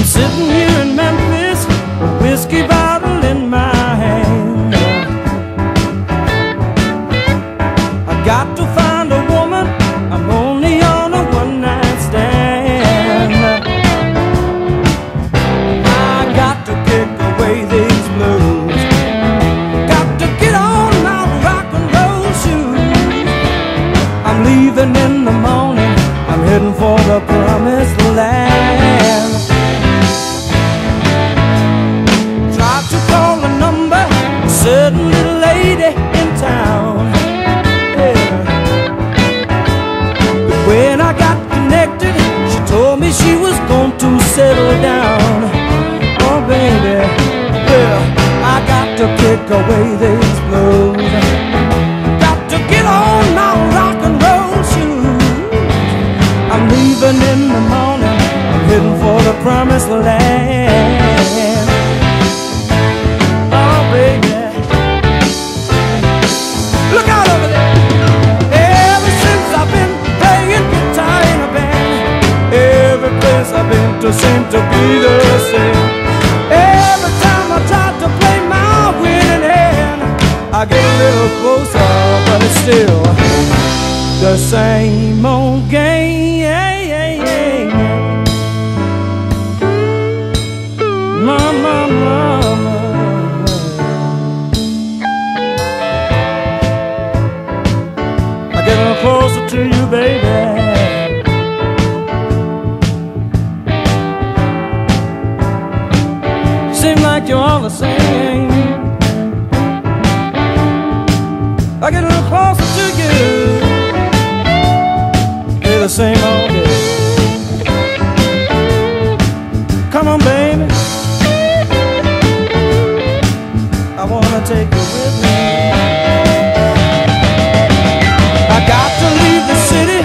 I'm sitting here in Memphis, a whiskey bottle in my hand. I got to find a woman, I'm only on a one night stand. I got to kick away these blues. Got to get on my rock and roll shoes. I'm leaving in the morning, I'm heading for the promised land. When I got connected, she told me she was going to settle down. Oh, baby, well, I got to kick away these blues. Got to get on my rock and roll shoes. I'm leaving in the morning, I'm heading for the promised land. I've seem to be the same. Every time I try to play my winning hand, I get a little closer, but it's still the same old game. All the same. I get a little closer to you. They're the same old day. Come on, baby. I wanna take you with me. I got to leave the city.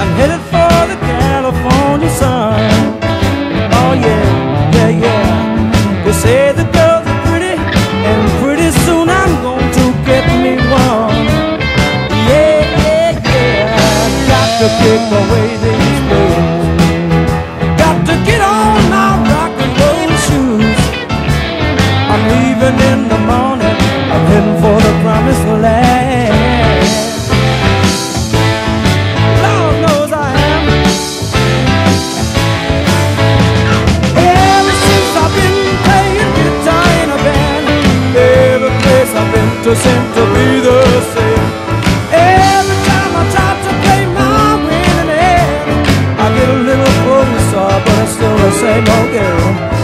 I'm headed for the California sun. Oh yeah, yeah, yeah. They say the girls Kick away these blues. Got to get on my rock and roll shoes. I'm leaving in the morning. I'm heading for the promised land. Lord knows I am. Ever since I've been playing guitar in a band, every place I've been to seem to be the boy, girl.